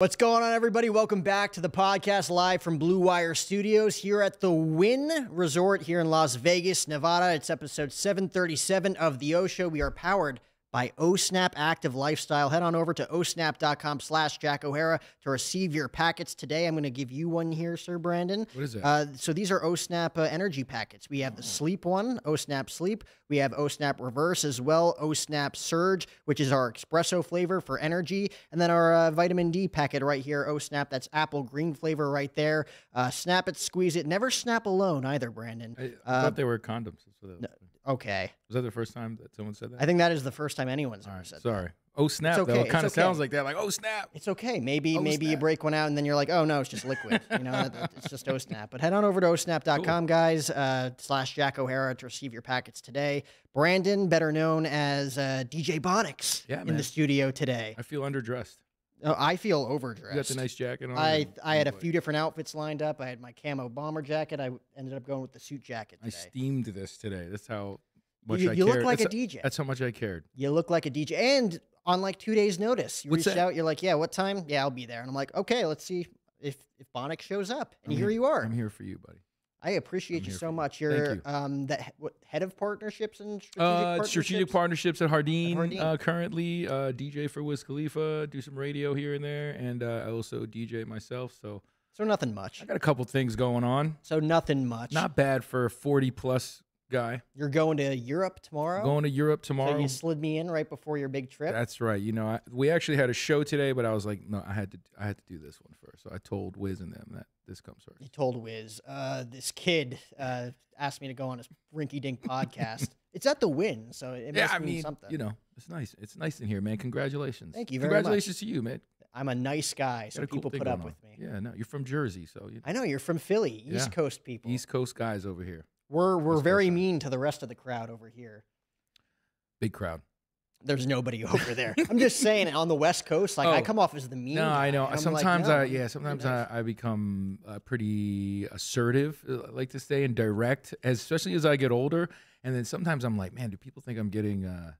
What's going on, everybody? Welcome back to the podcast live from Blue Wire Studios here at the Wynn Resort here in Las Vegas, Nevada. It's episode 737 of The O Show. We are powered by OSNAP Active Lifestyle. Head on over to osnap.com slash Jack O'Hara to receive your packets today. I'm going to give you one here, Sir Brandon. What is it? Uh, so these are OSNAP uh, energy packets. We have the sleep one, OSNAP Sleep. We have OSNAP Reverse as well, OSNAP Surge, which is our espresso flavor for energy. And then our uh, vitamin D packet right here, OSNAP, that's apple green flavor right there. Uh, snap it, squeeze it. Never snap alone either, Brandon. I, I Uh, thought they were condoms. That's what that was. Okay. Was that the first time that someone said that? I think that is the first time anyone's ever right, said that. sorry. Oh snap! It's though okay, it kind of okay. sounds like that. Like oh snap! It's okay. Maybe Oh, maybe you snap. break one out and then you're like, oh no, it's just liquid. you know, that- that- it's just OSNAP. But head on over to osnap.com, guys, uh, slash Jack O'Hara to receive your packets today. Brandon, better known as uh, DJ Bonics, Yeah, in man. the studio today. I feel underdressed. Oh, I feel overdressed. You got the nice jacket on. I and- I had a few different outfits lined up. I had my camo bomber jacket. I ended up going with the suit jacket Today. I steamed this today. That's how much You, I you look cared. like a DJ. That's how much I cared. You look like a DJ. And on like two days' notice, you What's reached that? out. You're like, yeah, what time? Yeah, I'll be there. And I'm like, okay, let's see if if Bonics shows up. And I'm here you are. I'm here for you, buddy. I appreciate I'm you so much. You're you. um the what, head of partnerships and strategic Uh, partnerships. strategic partnerships at Jardin, Jardin. Uh, currently uh, DJ for Wiz Khalifa. Do some radio here and there, and uh, I also DJ myself. So So nothing much. I got a couple things going on. So nothing much. Not bad for a 40 plus guy. You're going to Europe tomorrow. Going to Europe so tomorrow. you slid me in right before your big trip. That's right. You know, I, we actually had a show today, but I was like, no, I had to, I had to do this one first. So I told Wiz and them that this comes first. you told Wiz, uh, this kid uh, asked me to go on his rinky dink podcast. It's at the Wynn, so it yeah, must I mean, mean, something. you know, it's nice. It's nice in here, man. Congratulations. Thank you very much. Congratulations to you, man. I'm a nice guy, so cool people put up going with me. Yeah, no, you're from Jersey, so you I know you're from Philly, East Yeah. Coast people. East Coast guys over here. we're we're Coast very mean to the rest of the crowd over here. Big crowd. There's nobody over there. I'm just saying, on the West Coast, like I Oh. come off as the mean. No, guy, I know. I'm like, Sometimes no, I, yeah, sometimes. I, I become uh, pretty assertive, uh, I like to say, and direct, as, especially as I get older. And then sometimes I'm like, man, do people think I'm getting, uh,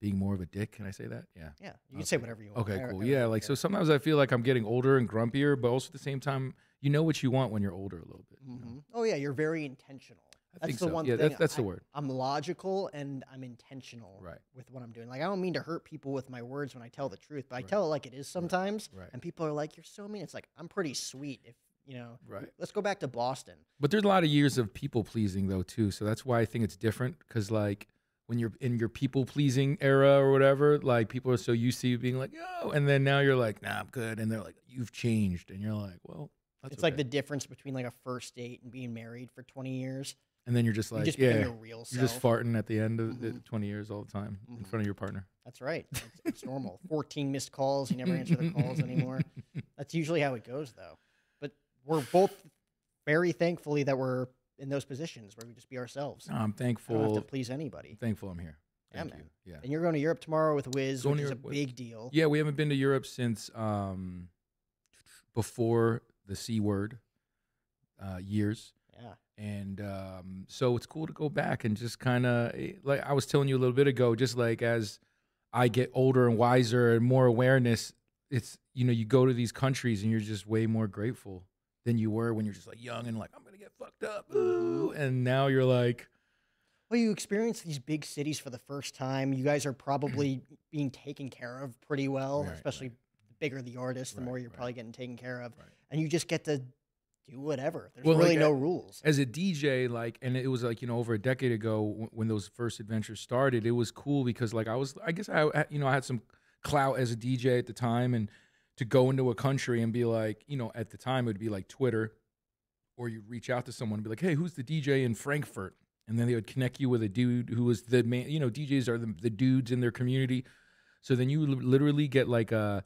being more of a dick? Can I say that? Yeah. Yeah, you can say whatever you want. Okay, cool. I Yeah, like so sometimes I feel like I'm getting older and grumpier, but also at the same time, you know what you want when you're older a little bit. you know? Mhm. Oh yeah, you're very intentional. I That's the so. one yeah, thing. that's that's the I- word. I'm logical and I'm intentional Right. with what I'm doing. Like I don't mean to hurt people with my words when I tell the truth, but I Right. tell it like it is sometimes. Right. And people are like, "You're so mean." It's like I'm pretty sweet. If you know, Right. Let's go back to Boston. But there's a lot of years of people pleasing though too, so that's why I think it's different. Because like when you're in your people pleasing era or whatever, like people are so used to you being like, "Yo," and then now you're like, "Nah, I'm good," and they're like, "You've changed," and you're like, "Well." That's it's like the difference between like a first date and being married for 20 years. And then you're just like, you just yeah, your real self. you're just farting at the end of the Mhm. 20 years all the time in Mhm. front of your partner. That's right. It's, it's normal. 14 missed calls. You never answer the calls anymore. That's usually how it goes, though. But we're both very thankfully that we're in those positions where we just be ourselves. No, I'm I don't have to please anybody. Thankful I'm here. Yeah, Thank man. you. Yeah. And you're going to Europe tomorrow with Wiz, Going which is a with- big deal. Yeah, we haven't been to Europe since um, before the C word uh, years. Yeah. And um, so it's cool to go back and just kind of, like I was telling you a little bit ago, just like as I get older and wiser and more awareness, it's, you know, you go to these countries and you're just way more grateful than you were when you're just like young and like, I'm going to get fucked up. Ooh. And now you're like, Well, you experience these big cities for the first time. You guys are probably being taken care of pretty well, Right, especially right. the bigger the artist, the Right, more you're probably getting taken care of. And you just get to do whatever. There's Well, really like, no rules. as a DJ, like, and it was like you know over a decade ago when those first adventures started. It was cool because like I was, I guess I, I- you know, I had some clout as a DJ at the time, and to go into a country and be like, you know, at the time it would be like Twitter, or you reach out to someone and be like, hey, who's the DJ in Frankfurt? And then they would connect you with a dude who was the man. You know, DJs are the, the dudes in their community. So then you literally get like a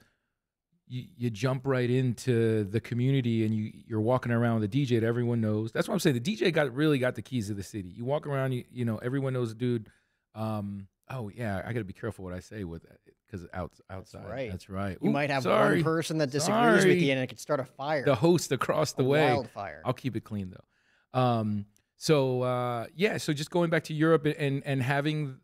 you, you jump right into the community and you you're walking around with a DJ that everyone knows. That's what I'm saying. The DJ got really got the keys of the city. You walk around, you you know, everyone knows a dude. Um, oh yeah, I got to be careful what I say with that because out outside. right. That's right. You Ooh, might have sorry. one person that disagrees with you and it could start a fire. the host across the a way. Wildfire. I'll keep it clean though. Um, so uh, yeah, so just going back to Europe and and having,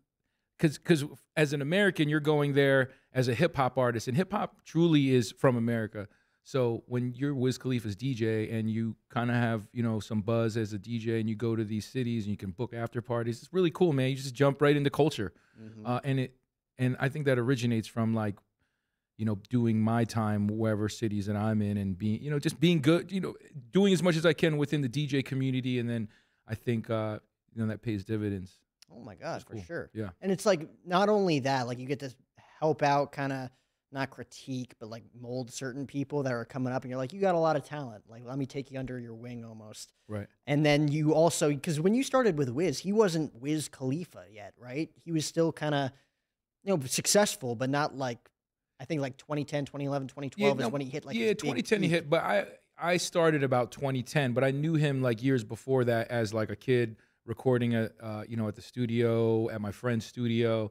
because because as an American, you're going there as a hip hop artist, and hip hop truly is from America. So when you're Wiz Khalifa's DJ and you kind of have you know some buzz as a DJ and you go to these cities and you can book after parties, it's really cool, man. You just jump right into culture, Mhm. uh, and it and I think that originates from like you know doing my time wherever cities that I'm in and being you know just being good, you know, doing as much as I can within the DJ community, and then I think uh, you know that pays dividends. oh my god, for sure. Yeah. And it's like not only that, like you get to help out, kind of not critique, but like mold certain people that are coming up, and you're like, you got a lot of talent. Like, let me take you under your wing almost. Right. And then you also, because when you started with Wiz, he wasn't Wiz Khalifa yet, right? He was still kind of, you know, successful, but not like, I think like 2010, 2011, 2012 no, is when he hit like yeah, 2010 he hit, but I I started about 2010, but I knew him like years before that as like a kid recording at uh, you know at the studio at my friend's studio.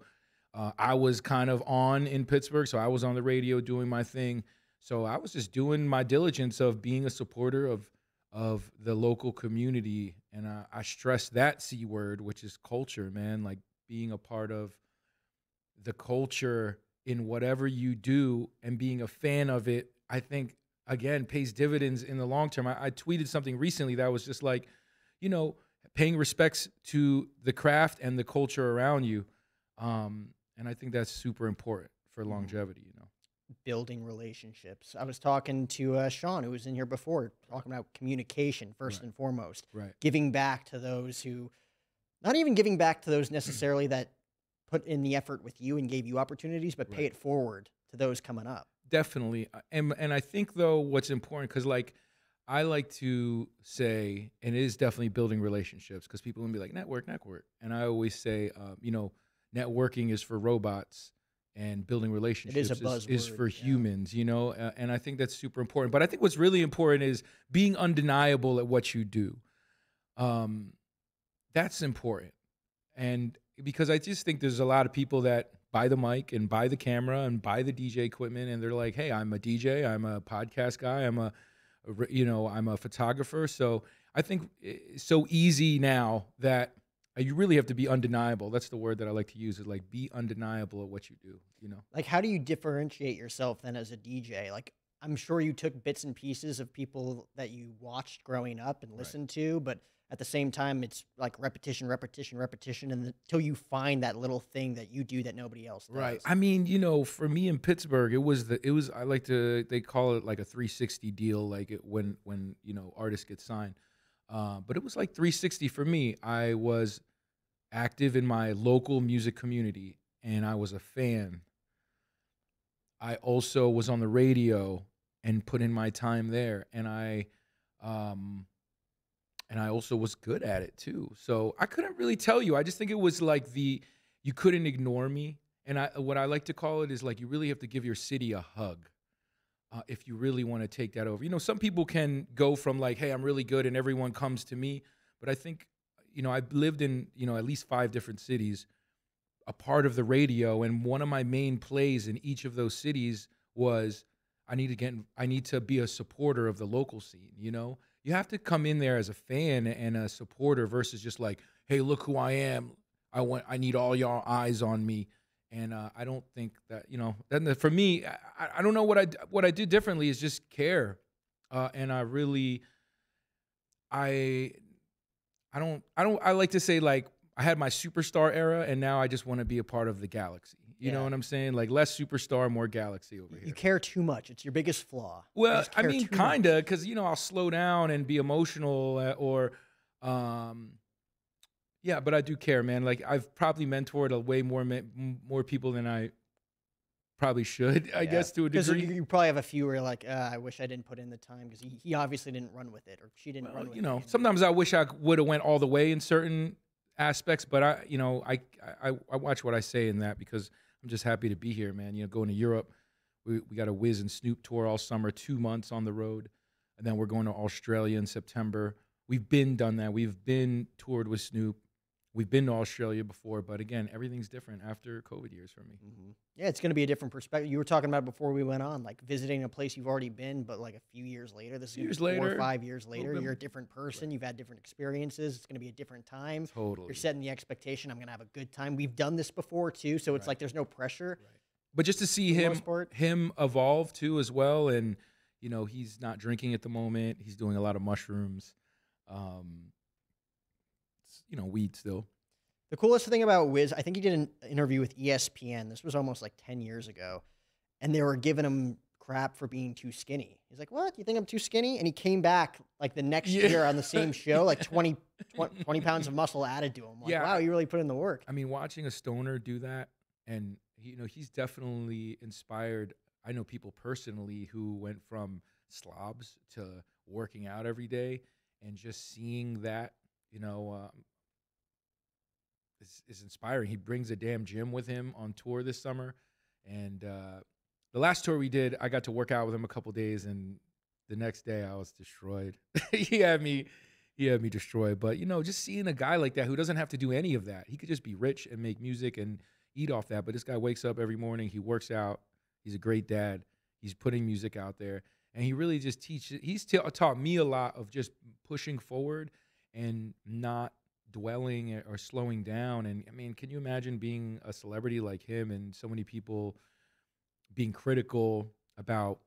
Uh, I was kind of on in Pittsburgh, so I was on the radio doing my thing. So I was just doing my diligence of being a supporter of of the local community, and uh, I stress that c word, which is culture, man. Like being a part of the culture in whatever you do and being a fan of it, I think again pays dividends in the long term. I, I tweeted something recently that was just like, you know, paying respects to the craft and the culture around you. Um, and I think that's super important for Mhm. longevity, you know. building relationships. I was talking to uh, Sean, who was in here before, talking about communication first Right. and foremost, Right. giving back to those who, not even giving back to those necessarily that put in the effort with you and gave you opportunities, but pay it forward to those coming up. definitely Uh, and and i think though what's important because like i like to say and it is definitely building relationships because people will be like network network and i always say um, you know networking is for robots and building relationships is, buzzword, for yeah. humans you know uh, and i think that's super important but i think what's really important is being undeniable at what you do um, that's important and because i just think there's a lot of people that buy the mic and buy the camera and buy the DJ equipment and they're like, "Hey, I'm a DJ, I'm a podcast guy, I'm a, you know, I'm a photographer." So I think it's so easy now that you really have to be undeniable. That's the word that I like to use is like be undeniable at what you do, you know. Like, how do you differentiate yourself then as a DJ? Like, I'm sure you took bits and pieces of people that you watched growing up and Right. listened to, but at the same time, it's like repetition, repetition, repetition, and until you find that little thing that you do that nobody else does. Right. I mean, you know, for me in Pittsburgh, it was the it was I like to they call it like a 360 deal, like it when when you know artists get signed. Uh, but it was like 360 for me. I was active in my local music community, and I was a fan. I also was on the radio and put in my time there, and I, um, and I also was good at it too. So I couldn't really tell you. I just think it was like the you couldn't ignore me. And I what I like to call it is like you really have to give your city a hug. Uh, if you really want to take that over. You know, some people can go from like, hey, I'm really good and everyone comes to me. But I think, you know, I've lived in, you know, at least five different cities, a part of the radio. And one of my main plays in each of those cities was I need to get, I need to be a supporter of the local scene, you know? You have to come in there as a fan and a supporter versus just like, hey, look who I am. I want, I need all y'all eyes on me and uh, I don't think that you know. Then for me, I, I don't know what I what I do differently is just care, uh, and I really, I, I don't I don't I like to say like I had my superstar era, and now I just want to be a part of the galaxy. You know what I'm saying? Like less superstar, more galaxy over You here. You care too much. It's your biggest flaw. Well, I mean, kinda, because you know I'll slow down and be emotional, uh, or, um, yeah. But I do care, man. Like I've probably mentored a way more more people than I probably should, I Yeah. guess, to a degree. you, you probably have a few where you're like, uh, I wish I didn't put in the time because he, he obviously didn't run with it or she didn't Well, run with you it. know, sometimes I wish I would have went all the way in certain aspects, but I, you know, I, I, I watch what I say in that because I'm just happy to be here, man. You know, going to Europe, we, we got a Wiz and Snoop tour all summer, two months on the road, and then we're going to Australia in September. We've been done that. We've been toured with Snoop. We've been to Australia before, but again, everything's different after COVID years for me. Mhm. Yeah, it's going to be a different perspective. You were talking about before we went on, like visiting a place you've already been, but like a few years later. This is gonna Years four or later, five years later. bit You're a different person. You've had different experiences. It's going to be a different time. Totally. You're setting the expectation. I'm going to have a good time. We've done this before too, so it's Right. like there's no pressure. Right. but just to see him him evolve too as well, and you know he's not drinking at the moment. He's doing a lot of mushrooms, um, you know, weed still. The coolest thing about Wiz, I think he did an interview with ESPN. This was almost like 10 years ago. And they were giving him crap for being too skinny. He's like, What? You think I'm too skinny? And he came back like the next Yeah. year on the same show, like 20, 20, 20 pounds of muscle added to him. Like, Yeah. wow, you really put in the work. I mean, watching a stoner do that, and you know, he's definitely inspired. I know people personally who went from slobs to working out every day, and just seeing that, you know, um, is, is inspiring. He brings a damn gym with him on tour this summer, and uh, the last tour we did, I got to work out with him a couple days, and the next day I was destroyed. he had me he had me destroyed. But you know, just seeing a guy like that who doesn't have to do any of that, he could just be rich and make music and eat off that. But this guy wakes up every morning, he works out, he's a great dad, he's putting music out there, and he really just teaches. He's ta- taught me a lot of just pushing forward and not dwelling or slowing down. And I mean, can you imagine being a celebrity like him and so many people being critical about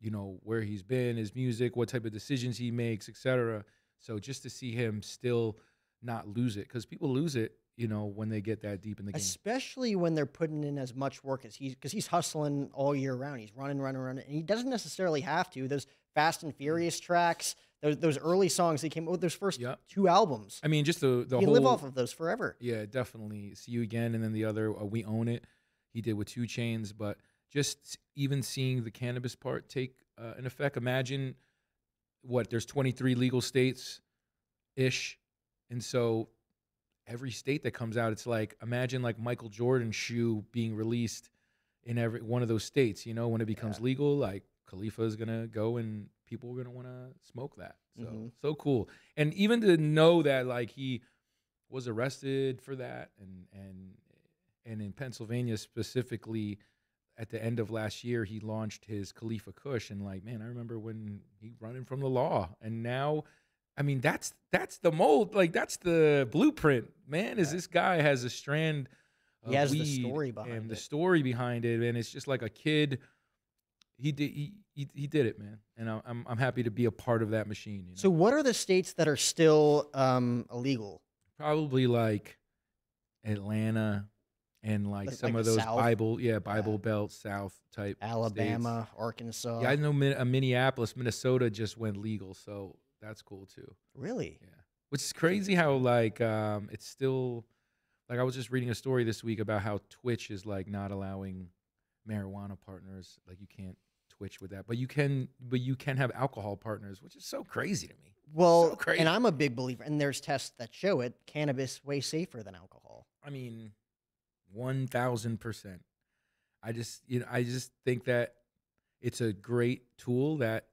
you know where he's been, his music, what type of decisions he makes, etc. So just to see him still not lose it, because people lose it, you know, when they get that deep in the game. Especially when they're putting in as much work as he's because he's hustling all year round. He's running, running, running, and he doesn't necessarily have to. Those Fast and mm. Furious tracks, those those early songs he came with those first Yep. two albums. I mean, just the the he whole live off of those forever. Yeah, definitely. See you again, and then the other, uh, we own it. He did with 2 Chainz, but just even seeing the cannabis part take uh, an effect. Imagine what there's 23 legal states, ish, and so every state that comes out, it's like imagine like Michael Jordan's shoe being released in every one of those states. You know, when it becomes Yeah. legal, like Khalifa is gonna go and people are gonna want to smoke that. So Mhm. so cool, and even to know that like he was arrested for that and and and in Pennsylvania specifically at the end of last year he launched his Khalifa Kush and like man I remember when he running from the law and now I mean that's that's the mold like that's the blueprint man is Yeah. this guy has a strand of He has the story behind and the story behind it and it's just like a kid he did he he, he did it man and I'm- I'm I'm happy to be a part of that machine you know? So, what are the states that are still um, illegal? probably like Atlanta and like, Like- some like of those South? Bible, yeah, Bible Belt South type. states. Alabama, Arkansas. Yeah, I know Min- uh, Minneapolis, Minnesota just went legal, so that's cool too. really? Yeah, which is crazy how like um it's still like I was just reading a story this week about how Twitch is like not allowing marijuana partners. Like you can't Twitch with that, but you can, but you can have alcohol partners, which is so crazy to me. Well, crazy. and I'm a big believer, and there's tests that show it. Cannabis way safer than alcohol. I mean, one thousand percent. I just you know I just think that it's a great tool that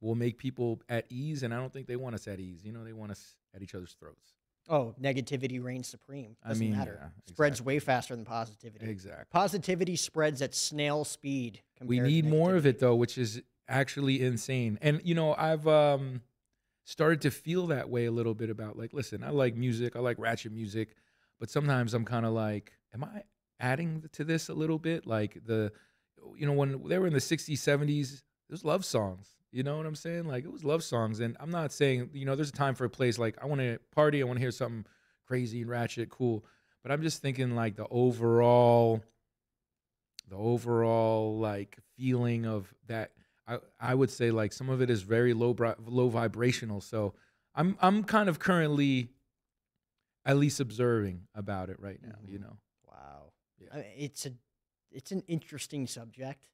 will make people at ease, and I don't think they want us at ease. You know, they want us at each other's throats. Oh, negativity reigns supreme. Doesn't mean, matter. yeah, Spreads way faster than positivity. Exactly. Positivity spreads at snail speed. We need more of it though, which is actually insane. And you know, I've um started to feel that way a little bit about like, listen, I like music, I like ratchet music, but sometimes I'm kind of like, am I adding to this a little bit? Like the, you know, when they were in the '60s, '70s, there's love songs. You know what I'm saying? Like it was love songs, and I'm not saying you know, there's a time for a place. Like I want to party, I want to hear something crazy and ratchet, cool. But I'm just thinking like the overall the overall like feeling of that I, I would say like some of it is very low low vibrational so i'm i'm kind of currently at least observing about it right now you Mhm. know Wow. Yeah. I mean, it's a it's an interesting subject.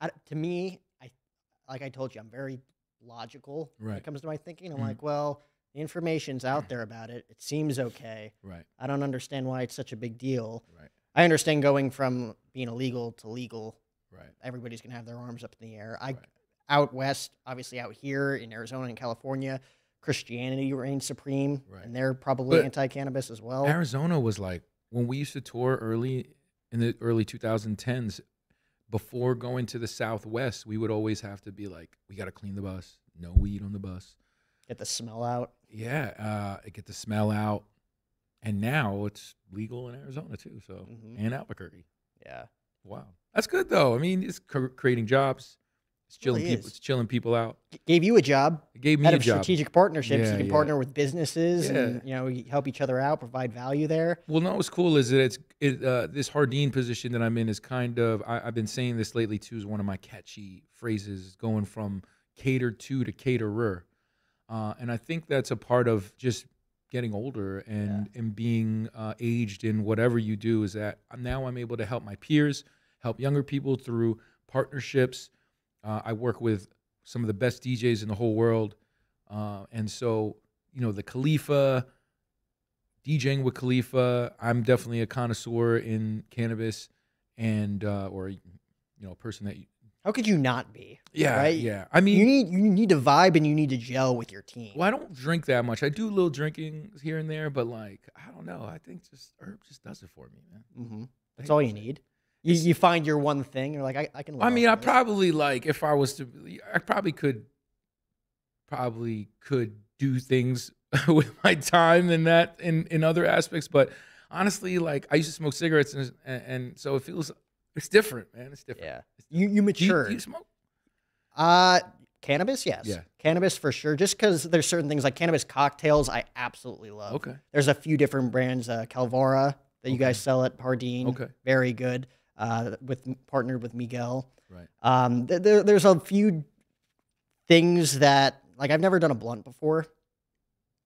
I, to me, like I told you, I'm very logical when it comes to my thinking. I'm Mhm. like, well, the information's out there about it. It seems okay. right I don't understand why it's such a big deal. right I understand going from being illegal to legal. right Everybody's gonna have their arms up in the air. I Right. out west, obviously out here in Arizona and California, Christianity reigns supreme, Right. and they're probably But anti-cannabis as well. arizona was like when we used to tour early in the early 2010s before going to the southwest we would always have to be like we got to clean the bus no weed on the bus Get the smell out. yeah, uh, get the smell out. And now it's legal in Arizona too. So Mhm. and Albuquerque. Yeah. Wow, that's good though. I mean, it's cr- creating jobs. It's chilling Really people. is. It's chilling people out. G- Gave you a job, It gave me a of job. strategic partnerships. Yeah, you can yeah. partner with businesses Yeah. and you know help each other out, provide value there. Well, no, what's cool is that it's it, uh, this Jardin position that I'm in is kind of I, I've been saying this lately too. Is one of my catchy phrases, going from cater to to caterer, uh, and I think that's a part of just getting older and and being uh, aged in whatever you do. Is that now I'm able to help my peers, help younger people through partnerships. Uh, I work with some of the best DJs in the whole world, uh, and so you know the Khalifa DJing with Khalifa. I'm definitely a connoisseur in cannabis, and uh, or you know, a person that you, How could you not be? yeah, Right? yeah. I mean, You need you need to vibe and you need to gel with your team. well, I don't drink that much. I do a little drinking here and there, but like, I don't know. I think just herb just does it for me, man. hmm That's all you need. You, you find your one thing. You're like, I, I can. Live I mean, I this. probably like if I was to, I probably could, probably could do things with my time and that in in other aspects. But honestly, like I used to smoke cigarettes, and and, and so it feels it's different, man. It's different. Yeah. You you you, mature. do you smoke? Uh cannabis, yes. Yeah. Cannabis for sure. Just because there's certain things like cannabis cocktails, I absolutely love. Okay. There's a few different brands, uh, Calvara that you guys sell at Jardin. Okay. Very good. Uh, with partnered with Miguel. Right. Um, th- there, there's a few things that like I've never done a blunt before.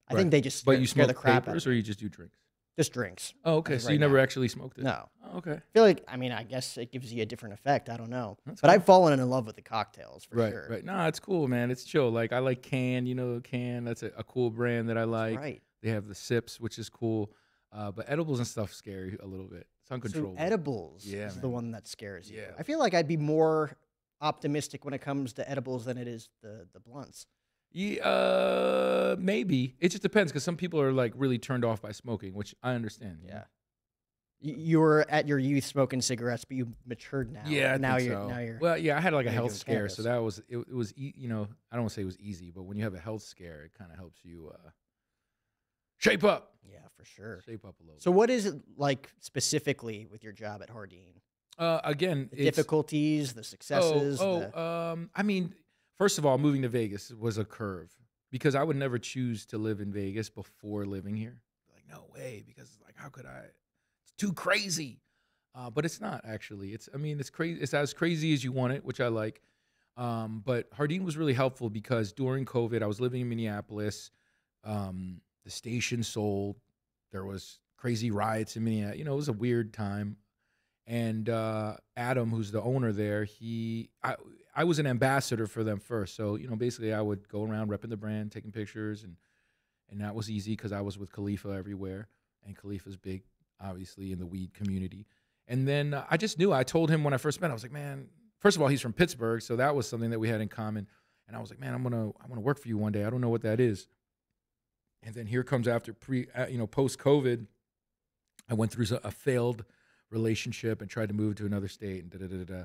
I Right. think they just But scare, you smoke the crap papers, or you just do drinks? Just drinks. Oh, okay. So you never now. actually smoked it? No. Oh, okay. I feel like I mean I guess it gives you a different effect. I don't know, That's but cool. I've fallen in love with the cocktails for right. sure. Right. Nah, it's cool, man. It's chill. Like I like Can. You know, Can. That's a, a cool brand that I like. right. They have the sips, which is cool. Uh, but edibles and stuff scary a little bit. It's So edibles Yeah, is the one that scares you. Yeah. I feel like I'd be more optimistic when it comes to edibles than it is the the blunts. Yeah, uh, maybe it just depends because some people are like really turned off by smoking, which I understand. you? Yeah. You were at your youth smoking cigarettes, but you matured now. Yeah, I now you're so. now you're well, yeah. I had like a health scare, cannabis. so that was it. It was e- you know I don't want to say it was easy, but when you have a health scare, it kind of helps you uh, shape up, yeah for sure. shape up a little. So what is it like specifically with your job at Jardin? uh, again, The it's, difficulties, the successes. Oh, the- oh um, I mean, first of all, moving to Vegas was a curve because I would never choose to live in Vegas before living here. Like, no way, because like, how could I? It's too crazy. Uh, but it's not actually. It's, I mean, it's crazy. It's as crazy as you want it, which I like. Um, but Jardin was really helpful because during COVID, I was living in Minneapolis. Um, the station sold. There was crazy riots in Minneapolis. You know, it was a weird time and uh, Adam, who's the owner there, he I I was an ambassador for them first. So you know, basically, I would go around repping the brand, taking pictures, and and that was easy because I was with Khalifa everywhere, and Khalifa's big, obviously, in the weed community. And then uh, I just knew. I told him when I first met, I was like, man. First of all, he's from Pittsburgh, so that was something that we had in common. And I was like, man, I'm gonna I want to work for you one day. I don't know what that is. And then here comes after pre, uh, you know, post COVID, I went through a failed relationship and tried to move to another state and da da da da.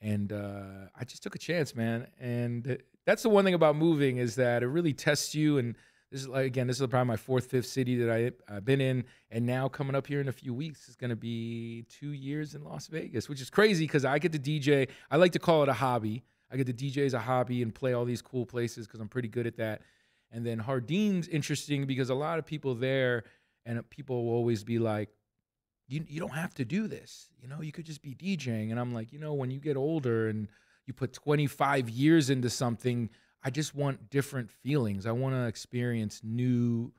And uh, I just took a chance, man. And that's the one thing about moving is that it really tests you. And this is like again, this is probably my fourth, fifth city that I, I've been in. And now coming up here in a few weeks is going to be two years in Las Vegas, which is crazy because I get to DJ. I like to call it a hobby. I get to DJ as a hobby and play all these cool places because I'm pretty good at that. And then Jardin's interesting because a lot of people there and people will always be like, you, you don't have to do this. You know, you could just be DJing. And I'm like, you know, when you get older and you put 25 years into something, I just want different feelings. I want to experience new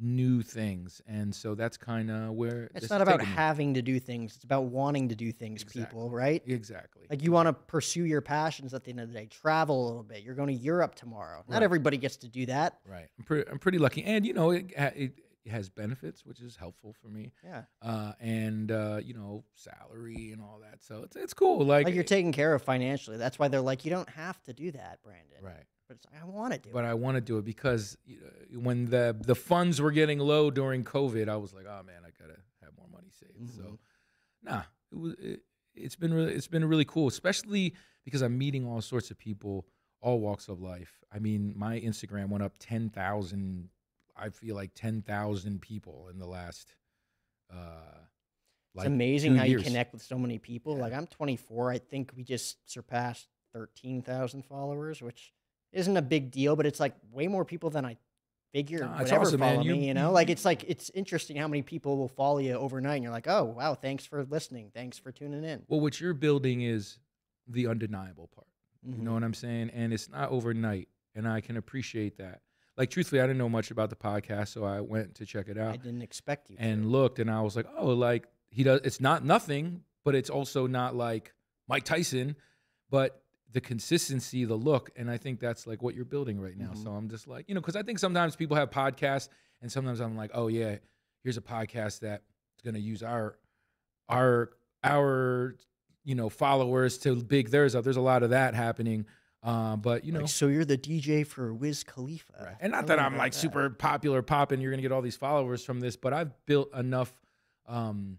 new things. And so that's kind of where it's not about taking me. having to do things. It's about wanting to do things, Exactly. people, right? Exactly. Like you want to pursue your passions at the end of the day. Travel a little bit. You're going to Europe tomorrow. Not everybody gets to do that. right. I'm pretty I'm pretty lucky. And you know, it it, it has benefits, which is helpful for me. Yeah. Uh and uh, you know, salary and all that. So it's it's cool. Like, Like you're taken care of financially. That's why they're like, you don't have to do that, Brandon. right. But it's like, I want to do but it. I want to do it because when the the funds were getting low during COVID, I was like, oh man, I gotta have more money saved. So, Mhm. nah, it was it, it's been really it's been really cool, especially because I'm meeting all sorts of people, all walks of life. I mean, my Instagram went up ten thousand. I feel like ten thousand people in the last. Uh, It's amazing how years. you connect with so many people. Yeah. Like I'm 24. I think we just surpassed 13,000 followers, which isn't a big deal, but it's like way more people than I figure would ever awesome, follow You- me. You know, like it's like it's interesting how many people will follow you overnight, and you're like, oh wow, thanks for listening, thanks for tuning in. Well, what you're building is the undeniable part. You Mhm. know what I'm saying? And it's not overnight, and I can appreciate that. Like truthfully, I didn't know much about the podcast, so I went to check it out. I didn't expect you. to. and looked, and I was like, oh, like he does. It's not nothing, but it's also not like Mike Tyson, but the consistency, the look, and I think that's like what you're building right now. Mhm. So I'm just like, you know, because I think sometimes people have podcasts, and sometimes I'm like, oh yeah, here's a podcast that's going to use our our our you know followers to big theirs up. There's a lot of that happening, uh, but you know. Like, so you're the DJ for Wiz Khalifa, And not that I'm like that. super popular pop, and you're gonna get all these followers from this, but I've built enough um,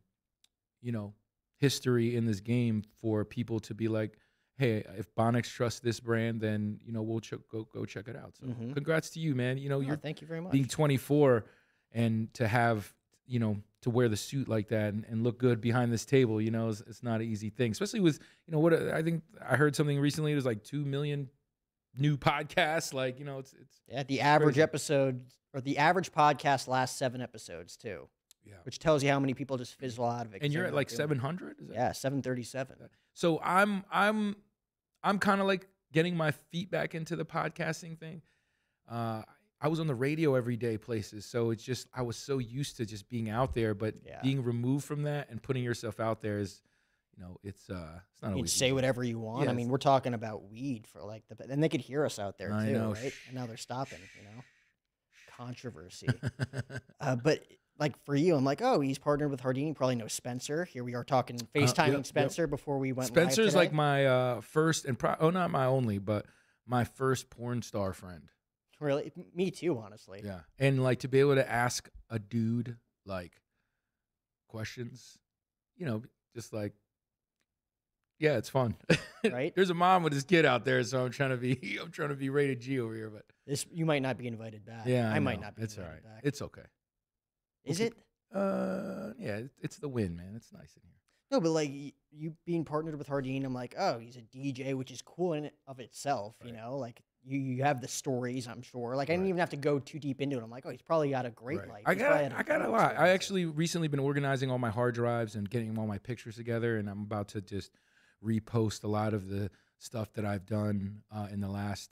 you know, history in this game for people to be like, hey, if Bonics trusts this brand, then you know we'll ch- go go check it out. So Mhm. congrats to you, man. You know, Oh, you're thank you very much. being 24 and to have you know to wear the suit like that and, and look good behind this table you know is, it's not an easy thing especially with you know what i think i heard something recently there's like 2 million new podcasts like you know it's it's Yeah, the average crazy. episode or the average podcast lasts seven episodes too, yeah which tells you how many people just fizzle out of it. and you're at like 700 is that Yeah, seven thirty-seven. so i'm i'm i'm kind of like getting my feet back into the podcasting thing uh i was on the radio every day places so it's just i was so used to just being out there but Yeah. being removed from that and putting yourself out there is you know it's uh it's not You can always say easy. whatever you want. I mean, we're talking about weed for like the, and they could hear us out there I too, know. right? And now they're stopping. You know, controversy. uh, but like for you, I'm like, oh, he's partnered with Hardini. Probably knows Spencer. Here we are talking FaceTiming Uh, yep, yep. Spencer before we went. live Spencer's like my uh first and pro- oh not my only but my first porn star friend really me too, honestly. yeah and like to be able to ask a dude like questions you know just like yeah it's fun Right? there's a mom with his kid out there so i'm trying to be i'm trying to be rated g over here but This you might not be invited back. yeah I, might know. not be it's all right back. it's okay Is it? uh yeah it- it's the Wynn man it's nice in here No, but like y- you being partnered with Jardin, I'm like, oh, he's a DJ, which is cool in it of itself. You Right. know, like you you have the stories, I'm sure. Like I didn't Right. even have to go too deep into it. I'm like, oh, he's probably got a great Right. life. I He's probably got had I got a lot. I experiences. actually recently been organizing all my hard drives and getting all my pictures together, and I'm about to just repost a lot of the stuff that I've done uh, in the last.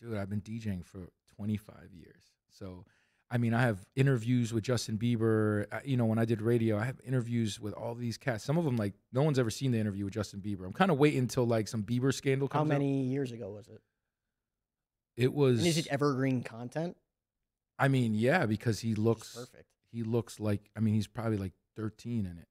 Dude, I've been DJing for 25 years, so I mean, I have interviews with Justin Bieber. uh, You know, when I did radio, I have interviews with all these cats. Some of them, like, no one's ever seen the interview with Justin Bieber. I'm kind of waiting until like some Bieber scandal How comes. out. How many years ago was it? It was. And is it evergreen content? I mean, yeah, because he looks. perfect. He looks like. I mean, he's probably like 13 in it.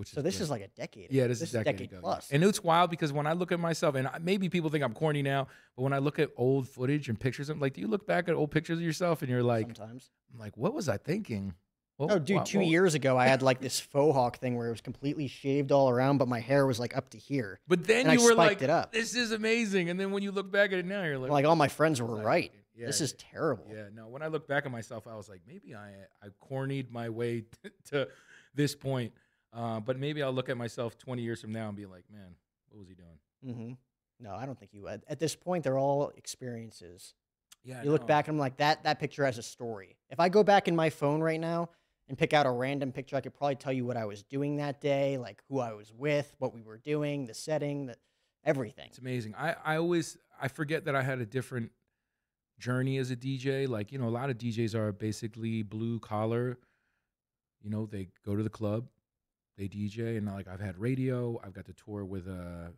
Which So is this great. is like a decade. Yeah, ago. this, is a decade, decade ago. plus. And it's wild because when I look at myself, and maybe people think I'm corny now, but when I look at old footage and pictures, I'm like, do you look back at old pictures of yourself and you're like, sometimes. I'm like, what was I thinking? What- Oh, dude, what- two what- years ago, I had like this faux hawk thing where it was completely shaved all around, but my hair was like up to here. But then and I you were like, it up. this is amazing. And then when you look back at it now, you're like, Like all my friends were right. yeah, this is terrible. Yeah, no. When I look back at myself, I was like, maybe I I cornied my way to this point. Uh, but maybe I'll look at myself 20 years from now and be like, man, what was he doing? hmm No, I don't think you. At, at this point, they're all experiences. Yeah, You look back and I'm like, that that picture has a story. If I go back in my phone right now and pick out a random picture, I could probably tell you what I was doing that day, like who I was with, what we were doing, the setting, the everything. It's amazing. I, I always I forget that I had a different journey as a DJ. Like, you know, a lot of DJs are basically blue collar. You know, they go to the club, they DJ, and like I've had radio, I've got to tour with a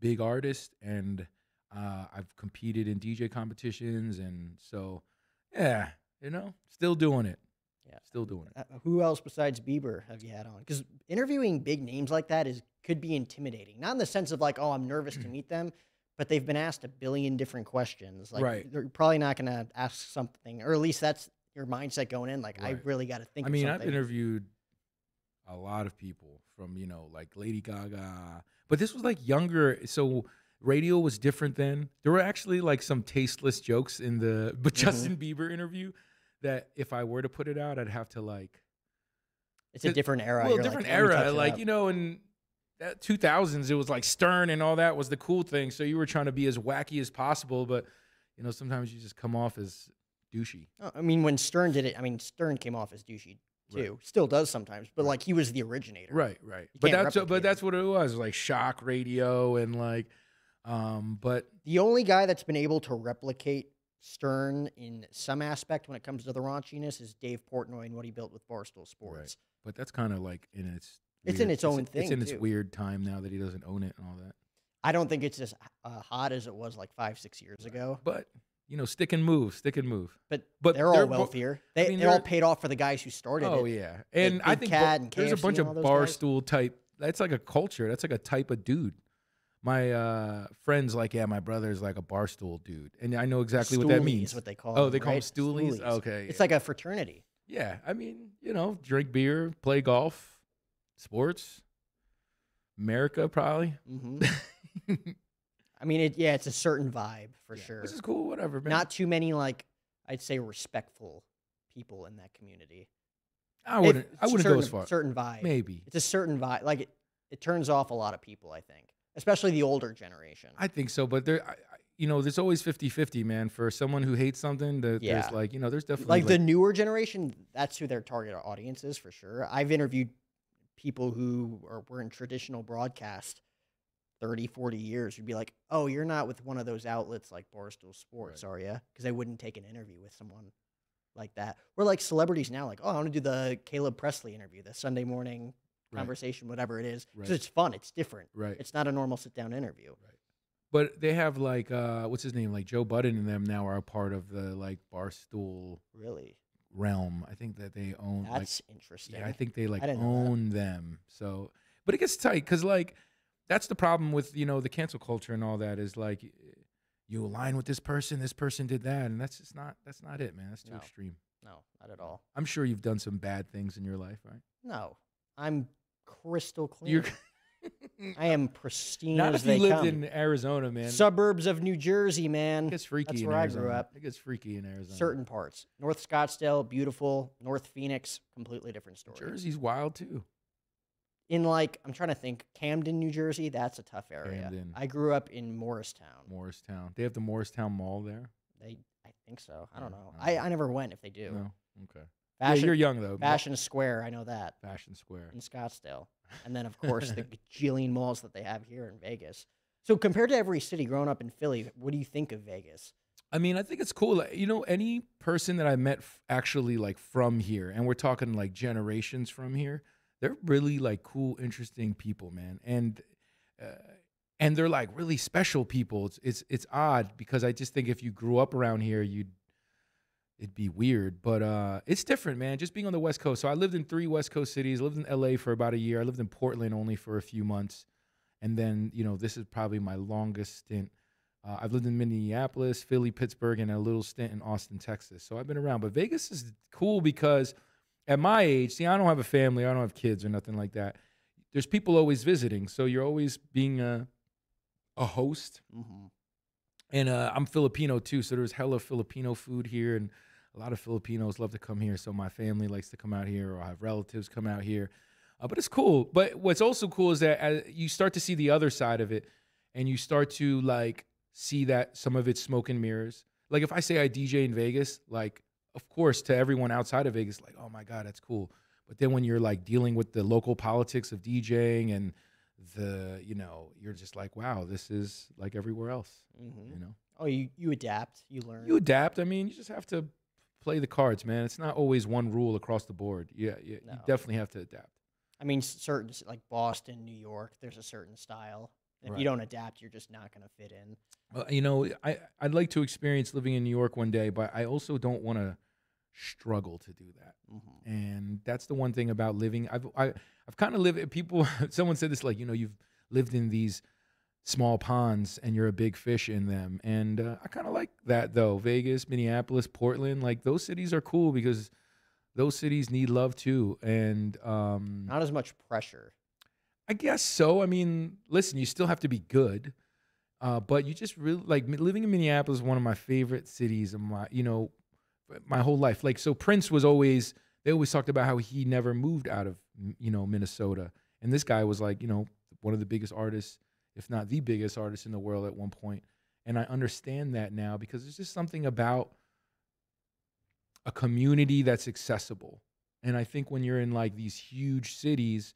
big artist, and uh, I've competed in DJ competitions, and so yeah, you know, still doing it. Yeah. Still doing it. Uh, who else besides Bieber have you had on? Because interviewing big names like that is could be intimidating. Not in the sense of like, oh, I'm nervous to meet them, but they've been asked a billion different questions. Like, Right. they're probably not going to ask something, or at least that's your mindset going in. Like, I really got to think. I of mean, I've interviewed a lot of people from, you know, like Lady Gaga, but this was like younger. So radio was different then. There were actually like some tasteless jokes in the but Mhm. Justin Bieber interview that if I were to put it out, I'd have to like It's a different era. well, different like, "Let me touch era. Like you know, in that 2000s, it was like Stern and all that was the cool thing. So you were trying to be as wacky as possible, but you know, sometimes you just come off as douchey. Oh, I mean, when Stern did it, I mean, Stern came off as douchey too. Right. Still does sometimes, but Right. like he was the originator. Right, right. You But that's replicate but that's what it was like shock radio and like, um. But The only guy that's been able to replicate Stern in some aspect when it comes to the raunchiness is Dave Portnoy and what he built with Barstool Sports. but that's kind of like in its. It's in weird- its own It's thing, in its weird time now that he doesn't own it and all that. I don't think it's as uh, hot as it was like five, six years ago. But you know, stick and move, stick and move. But, But they're all they're bo- wealthier. They, mean, it all they're- paid off for the guys who started it. Oh it. yeah, and I think bo- and there's a bunch of all guys. barstool type. That's like a culture. That's like a type of dude. My uh, friends like, yeah, my brother's like a barstool dude, and I know exactly what that means. what they call Oh, them, they call right? stoolies? Okay, It's yeah. like a fraternity. yeah, I mean, you know, drink beer, play golf, sports, America probably. hmm I mean, it, yeah, it's a certain vibe for Yeah, sure. Which is cool. Whatever, man. Not too many, like, I'd say respectful people in that community. I wouldn't. I it's a wouldn't certain, go as far. Certain vibe. Maybe. It's a certain vibe. Like, it, it turns off a lot of people, I think, especially the older generation. I think so, but there, I, I- you know, there's always 50-50, man. For someone who hates something, there- Yeah. there's like, you know, there's definitely like the newer generation, that's who their target audience is for sure. I've interviewed people who are, were in traditional broadcast 30, 40 years you'd be like, oh, you're not with one of those outlets like Barstool Sports, Right. are you? Because they wouldn't take an interview with someone like that. We're like celebrities now, like, oh, I want to do the Caleb Pressley interview, the Sunday morning Right. conversation, whatever it is. Because Right. it's fun, it's different. right. It's not a normal sit down interview. But they have like uh what's his name? Like Joe Budden and them now are a part of the like Barstool Really. realm. I think that they own like That's interesting. yeah, I think they like didn't know that. own them. So, but it gets tight cuz like that's the problem with, you know, the cancel culture and all that is like you align with this person, this person did that, and that's just not that's not it, man. That's too No. extreme. no, not at all. I'm sure you've done some bad things in your life, right? No, I'm crystal clean. You're I am pristine not as if you lived come. in Arizona, man. Suburbs of New Jersey, man. it gets freaky that's in where I grew up. It gets freaky in Arizona. Certain parts. North Scottsdale, beautiful. North Phoenix, completely different story. Jersey's wild too. In like, I'm trying to think, Camden, New Jersey, that's a tough area. Camden. I grew up in Morristown. Morristown. They have the Morristown Mall there. They, I think so. I don't know. I I, never went. If they do, No. Okay. Fashion, yeah, you're young though. Fashion Square, I know that Fashion Square. in Scottsdale, and then of course the gajillion malls that they have here in Vegas. So compared to every city growing up in Philly, what do you think of Vegas? I mean, I think it's cool. You know, any person that I met f- actually like from here, and we're talking like generations from here, they're really like cool, interesting people, man. And uh, and they're like really special people. It's it's it's odd because I just think if you grew up around here, you'd it'd be weird. But uh, it's different, man. Just being on the West Coast. So I lived in three West Coast cities. I lived in LA for about a year. I lived in Portland only for a few months, and then you know this is probably my longest stint. Uh, I've lived in Minneapolis, Philly, Pittsburgh, and a little stint in Austin, Texas. So I've been around. But Vegas is cool because at my age, see, I don't have a family, I don't have kids or nothing like that. There's people always visiting, so you're always being a a host. Mm-hmm. And uh, I'm Filipino too, so there's hella Filipino food here, and a lot of Filipinos love to come here. So my family likes to come out here, or I have relatives come out here. Uh, but it's cool. But what's also cool is that uh, you start to see the other side of it, and you start to like see that some of it's smoke and mirrors. Like if I say I DJ in Vegas, like of course to everyone outside of Vegas, like oh my god, that's cool. But then when you're like dealing with the local politics of DJing and the you know you're just like wow this is like everywhere else Mm-hmm. you know Oh, you you adapt, you learn. you adapt i mean you just have to play the cards man it's not always one rule across the board yeah, yeah you definitely have to adapt I mean, certain like Boston, New York, there's a certain style. If Right. you don't adapt, you're just not going to fit in. Uh, you know i i'd like to experience living in new york one day but i also don't want to struggle to do that Mm-hmm. and that's the one thing about living i've I, i've kind of lived people someone said this like you know you've lived in these small ponds and you're a big fish in them and uh, i kind of like that though vegas minneapolis portland like those cities are cool because those cities need love too and um Not as much pressure. I guess so. I mean, listen, you still have to be good, uh, but you just really like living in Minneapolis. Is one of my favorite cities of my, you know, my whole life. Like, so Prince was always. They always talked about how he never moved out of you know, Minnesota. And this guy was like, you know, one of the biggest artists, if not the biggest artist in the world at one point. And I understand that now because there's just something about a community that's accessible. And I think when you're in like these huge cities,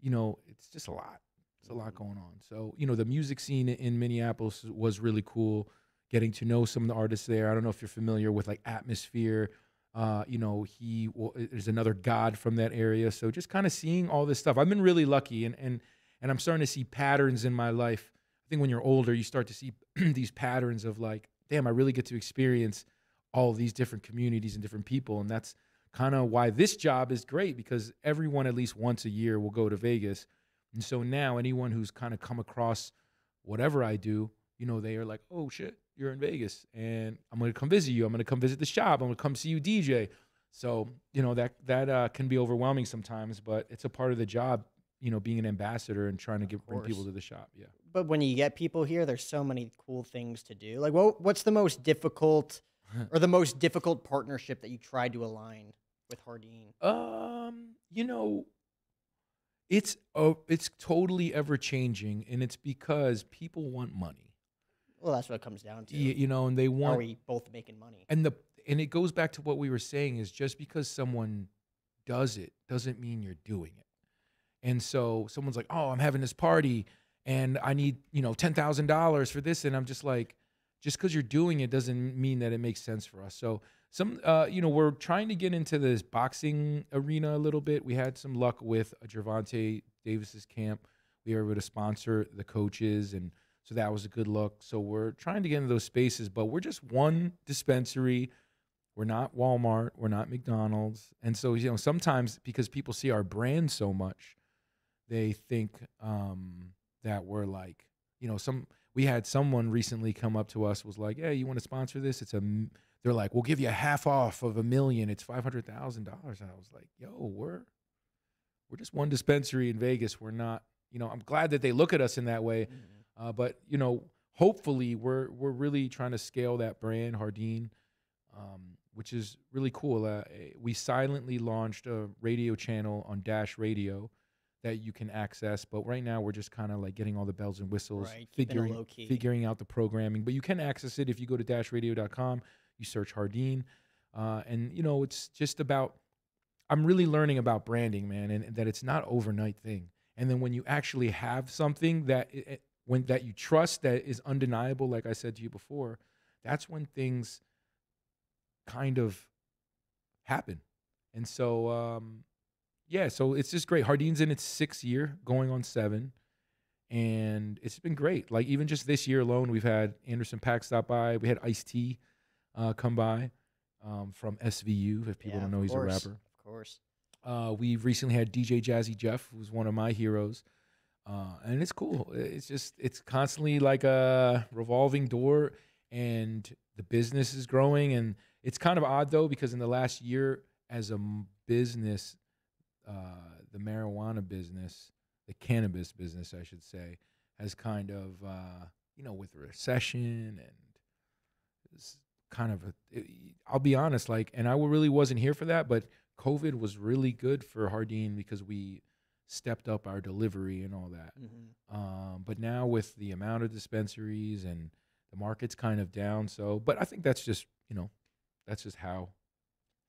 you know, it's just a lot. It's a lot mm-hmm. going on. So, you know, the music scene in Minneapolis was really cool. Getting to know some of the artists there. I don't know if you're familiar with like Atmosphere. Uh, you know, he there's another god from that area. So just kind of seeing all this stuff. I've been really lucky, and and and I'm starting to see patterns in my life. I think when you're older, you start to see these patterns of like, damn, I really get to experience all these different communities and different people, and that's kind of why this job is great because everyone at least once a year will go to Vegas. And so now anyone who's kind of come across whatever I do, you know, they are like, "Oh shit, you're in Vegas and I'm going to come visit you. I'm going to come visit the shop. I'm going to come see you DJ." So, you know, that that uh, can be overwhelming sometimes, but it's a part of the job, you know, being an ambassador and trying to get bring people to the shop. Yeah. But when you get people here, there's so many cool things to do. Like, what what's the most difficult or the most difficult partnership that you tried to align with Jardin? Um, you know, it's uh, it's totally ever changing, and it's because people want money. Well, that's what it comes down to. You, you know, and they want. Are we both making money? and the and it goes back to what we were saying is just because someone does it doesn't mean you're doing it. And so someone's like, "Oh, I'm having this party and I need, you know, $10,000 for this." And I'm just like, just cuz you're doing it doesn't mean that it makes sense for us. So some uh, you know, we're trying to get into this boxing arena a little bit. We had some luck with a Gervonta Davis's camp. We were able to sponsor the coaches and so that was a good look. So we're trying to get into those spaces, but we're just one dispensary. We're not Walmart. We're not McDonald's. And so, you know, sometimes because people see our brand so much, they think um, that we're like, you know, some. We had someone recently come up to us was like, "Yeah, you want to sponsor this? It's a." They're like, "We'll give you a half off of a million. It's five hundred thousand dollars." And I was like, "Yo, we're we're just one dispensary in Vegas. We're not." You know, I'm glad that they look at us in that way. Uh, but you know, hopefully, we're we're really trying to scale that brand, Jardin, um, which is really cool. Uh, eh, we silently launched a radio channel on Dash Radio that you can access, but right now we're just kind of like getting all the bells and whistles, Right, figuring figuring out the programming. But you can access it if you go to dashradio.com. You search Jardin, uh, and you know it's just about. I'm really learning about branding, man, and that it's not overnight thing. And then when you actually have something that it, it- when that you trust that is undeniable, like I said to you before, that's when things kind of happen. And so, um, yeah, so it's just great. Jardin's in its sixth year, going on seven, and it's been great. Like even just this year alone, we've had Anderson .Paak stop by. We had Ice T uh, come by um, from SVU. If people Yeah, don't know, he's course, a rapper. Of course. Uh, we recently had DJ Jazzy Jeff, who's one of my heroes, uh, and it's cool. It's just it's constantly like a revolving door, and the business is growing. And it's kind of odd though because in the last year, as a business, uh, the marijuana business, the cannabis business, I should say, has kind of uh, you know with recession and it's kind of I'll be honest, like, and I really wasn't here for that, but COVID was really good for Jardin because we stepped up our delivery and all that. hmm Um, but now with the amount of dispensaries and the market's kind of down, so but I think that's just you know, that's just how.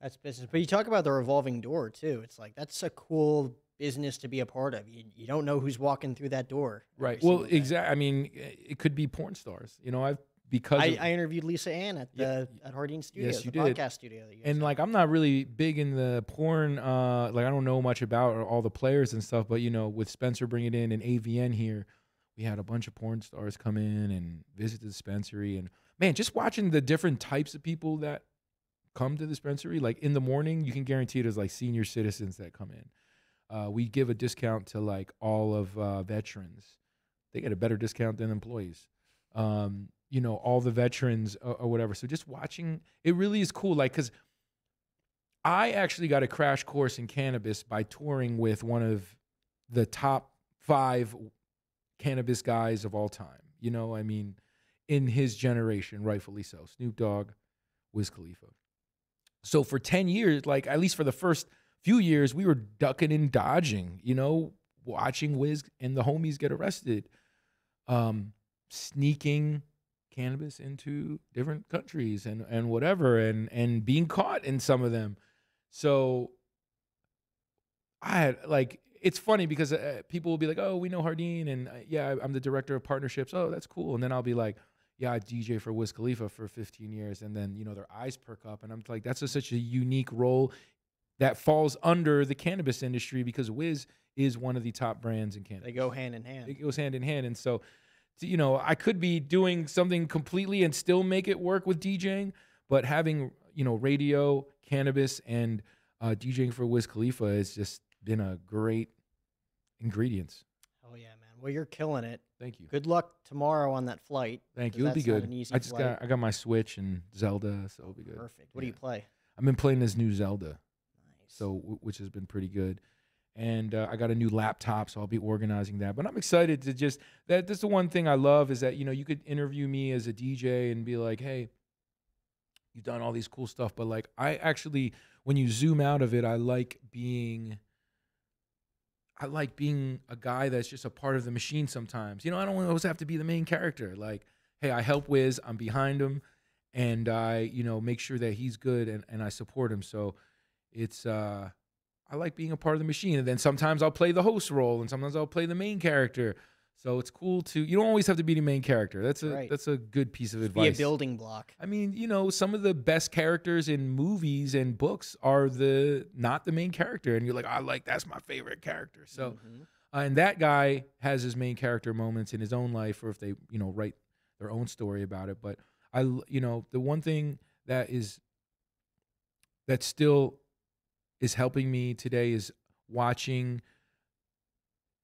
That's business. But you talk about the revolving door too. It's like that's a cool business to be a part of. You, you don't know who's walking through that door. Right. Well, exactly. I mean, it could be porn stars. You know, I've because I, of- I interviewed Lisa Ann at Yeah, the at Jardin Studios, you the did. podcast studio. That you and like I'm not really big in the porn. Uh, like I don't know much about all the players and stuff. But you know, with Spencer bringing in and AVN here, we had a bunch of porn stars come in and visit the dispensary. And man, just watching the different types of people that come to the dispensary. Like in the morning, you can guarantee there's like senior citizens that come in. Uh, we give a discount to like all of uh, veterans. They get a better discount than employees. Um, you know, all the veterans or, or whatever. So just watching, it really is cool. Like, cause I actually got a crash course in cannabis by touring with one of the top five cannabis guys of all time. You know, I mean, in his generation, rightfully so. Snoop Dogg, Wiz Khalifa. So for 10 years, like at least for the first few years we were ducking and dodging, you know, watching Wiz and the homies get arrested, um, sneaking cannabis into different countries and and whatever, and and being caught in some of them. So I had like it's funny because uh, people will be like, "Oh, we know Jardin, and uh, yeah, I'm the director of partnerships. Oh, that's cool." And then I'll be like, "Yeah, I DJ for Wiz Khalifa for 15 years," and then you know their eyes perk up, and I'm like, "That's a, such a unique role that falls under the cannabis industry because Wiz is one of the top brands in Canada. They go hand in hand. It goes hand in hand, and so you know I could be doing something completely and still make it work with DJing, but having you know radio, cannabis, and uh, DJing for Wiz Khalifa has just been a great ingredients. Oh yeah, man. Well, you're killing it. Thank you. Good luck tomorrow on that flight. Thank you. It'll be good. I just flight. got I got my Switch and Zelda, so it'll be good. Perfect. What do you play? I've been playing this new Zelda, Nice. so which has been pretty good. And uh, I got a new laptop, so I'll be organizing that. But I'm excited to just that. That's the one thing I love is that you know you could interview me as a DJ and be like, hey, you've done all these cool stuff, but like I actually, when you zoom out of it, I like being. I like being a guy that's just a part of the machine sometimes. You know, I don't always have to be the main character. Like, hey, I help Wiz, I'm behind him, and I, you know, make sure that he's good and, and I support him. So it's uh I like being a part of the machine. And then sometimes I'll play the host role and sometimes I'll play the main character. So it's cool to you don't always have to be the main character. That's a Right. that's a good piece of advice. Be a building block. I mean, you know, some of the best characters in movies and books are the not the main character, and you're like, I like that's my favorite character. So, Mhm. uh, and that guy has his main character moments in his own life, or if they, you know, write their own story about it. But I, you know, the one thing that is that still is helping me today is watching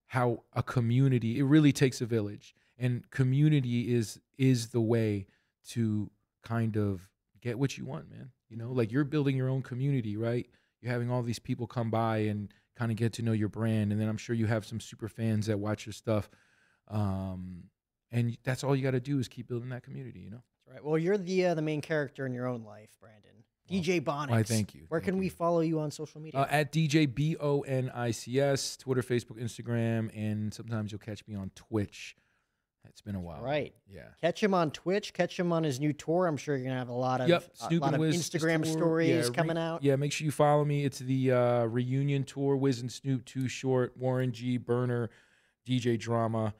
how a community it really takes a village and community is is the way to kind of get what you want man you know like you're building your own community right you're having all these people come by and kind of get to know your brand and then i'm sure you have some super fans that watch your stuff um and that's all you got to do is keep building that community you know That's right. Well, you're the uh, the main character in your own life, Brandon. DJ Bonics. why thank you Where thank can we follow you on social media? Uh, at DJ B O N I C S, Twitter, Facebook, Instagram, and sometimes you'll catch me on Twitch. It's been a while. right. Yeah. Catch him on Twitch. Catch him on his new tour. I'm sure you're gonna have a lot of Yep. a lot of Wiz Instagram tour. stories Yeah, coming out. Yeah, make sure you follow me. It's the uh, reunion tour. Wiz and Snoop, Too Short, Warren G, Berner, DJ Drama,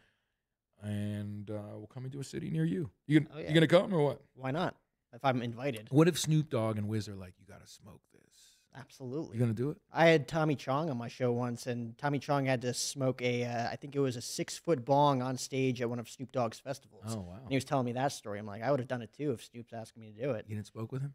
and uh, we'll come into a city near you. You gonna Oh, yeah. you gonna come or what? Why not? If I'm invited, What if Snoop Dogg and Wiz are like, you gotta smoke this? absolutely. You gonna do it? I had Tommy Chong on my show once, and Tommy Chong had to smoke a, uh, I think it was a six foot bong on stage at one of Snoop Dogg's festivals. Oh wow. And he was telling me that story. I'm like, I would have done it too if Snoop's asking me to do it. You didn't smoke with him?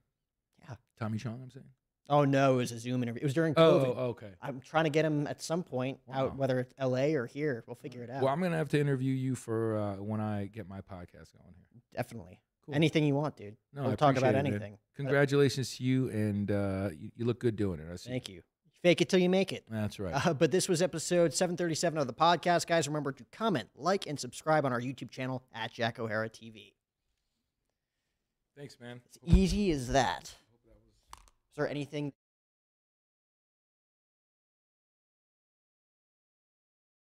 Yeah. Tommy Chong, I'm saying. Oh no, it was a Zoom interview. It was during Oh, COVID. oh, okay. I'm trying to get him at some point out, whether it's LA or here. We'll figure it out. Well, I'm gonna have to interview you for uh, when I get my podcast going here. Definitely. Cool. Anything you want, dude. No, we'll I talk about appreciate it, man. anything. Congratulations to you, and uh, you, you look good doing it. I see. Thank you. Fake it till you make it. That's right. Uh, but this was episode 737 of the podcast, guys. Remember to comment, like, and subscribe on our YouTube channel at Jack O'Hara TV. Thanks, man. It's easy as that. Is there anything